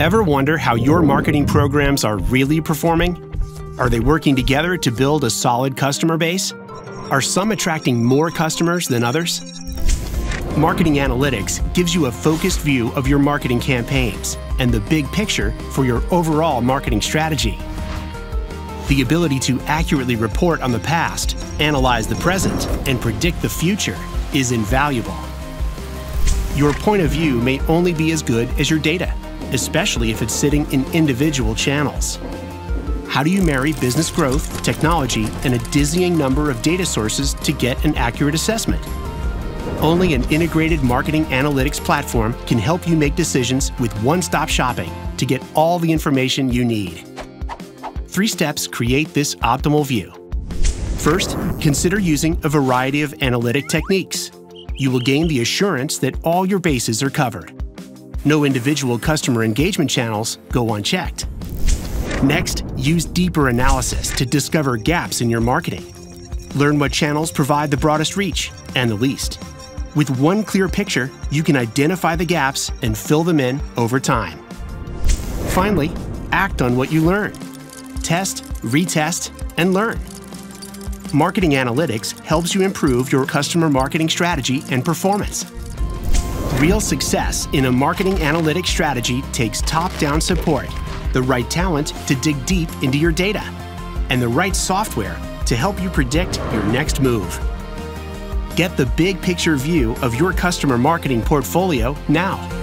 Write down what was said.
Ever wonder how your marketing programs are really performing? Are they working together to build a solid customer base? Are some attracting more customers than others? Marketing Analytics gives you a focused view of your marketing campaigns and the big picture for your overall marketing strategy. The ability to accurately report on the past, analyze the present, and predict the future is invaluable. Your point of view may only be as good as your data, especially if it's sitting in individual channels. How do you marry business growth, technology, and a dizzying number of data sources to get an accurate assessment? Only an integrated marketing analytics platform can help you make decisions with one stop shopping to get all the information you need. Three steps create this optimal view. First, consider using a variety of analytic techniques. You will gain the assurance that all your bases are covered. No individual customer engagement channels go unchecked. Next, use deeper analysis to discover gaps in your marketing. Learn what channels provide the broadest reach and the least. With one clear picture, you can identify the gaps and fill them in over time. Finally, act on what you learn. Test, retest, and learn. Marketing Analytics helps you improve your customer marketing strategy and performance. Real success in a marketing analytics strategy takes top down support, the right talent to dig deep into your data, and the right software to help you predict your next move. Get the big picture view of your customer marketing portfolio now.